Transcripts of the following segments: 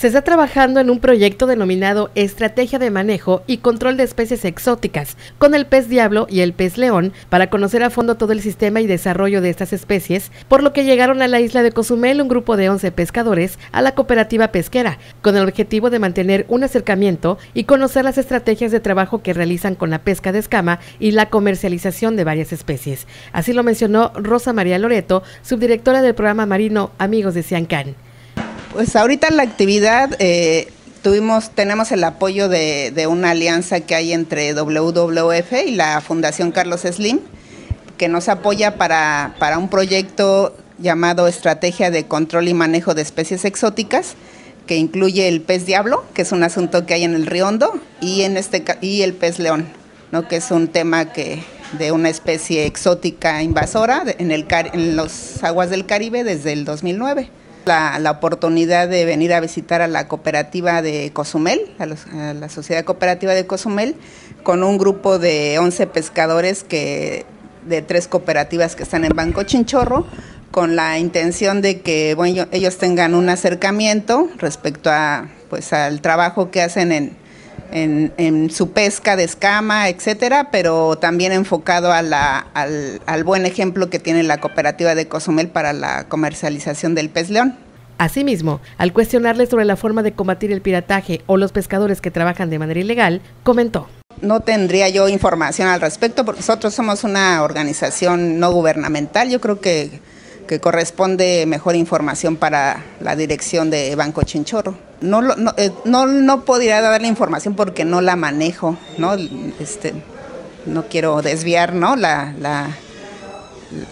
Se está trabajando en un proyecto denominado Estrategia de Manejo y Control de Especies Exóticas con el pez diablo y el pez león para conocer a fondo todo el sistema y desarrollo de estas especies, por lo que llegaron a la isla de Cozumel un grupo de 11 pescadores a la cooperativa pesquera, con el objetivo de mantener un acercamiento y conocer las estrategias de trabajo que realizan con la pesca de escama y la comercialización de varias especies. Así lo mencionó Rosa María Loreto, subdirectora del programa marino Amigos de Ciancán. Pues ahorita la actividad eh, tuvimos, tenemos el apoyo de, una alianza que hay entre WWF y la Fundación Carlos Slim, que nos apoya para, para un proyecto llamado Estrategia de Control y Manejo de Especies Exóticas, que incluye el pez diablo, que es un asunto que hay en el río Hondo, y, en este, y el pez león, ¿no? que es un tema que, de una especie exótica invasora en, el, en las aguas del Caribe desde el 2009 la, oportunidad de venir a visitar a la cooperativa de Cozumel, a, la Sociedad Cooperativa de Cozumel, con un grupo de 11 pescadores que, de tres cooperativas que están en Banco Chinchorro, con la intención de que ellos tengan un acercamiento respecto a, pues, al trabajo que hacen en, en, su pesca de escama, etcétera, pero también enfocado al, al, buen ejemplo que tiene la cooperativa de Cozumel para la comercialización del pez león. Asimismo, al cuestionarle sobre la forma de combatir el pirataje o los pescadores que trabajan de manera ilegal, comentó. No tendría yo información al respecto porque nosotros somos una organización no gubernamental. Yo creo que que corresponde mejor información para la dirección de Banco Chinchorro. No, no, eh, no, no podría dar la información porque no la manejo, ¿no? Este, no quiero desviar ¿no? La, la,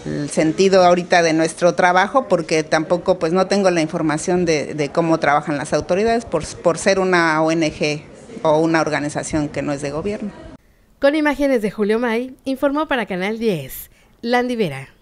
el sentido ahorita de nuestro trabajo porque tampoco pues no tengo la información de, de cómo trabajan las autoridades por, por ser una ONG o una organización que no es de gobierno. Con imágenes de Julio May, informó para Canal 10, Landy Vera.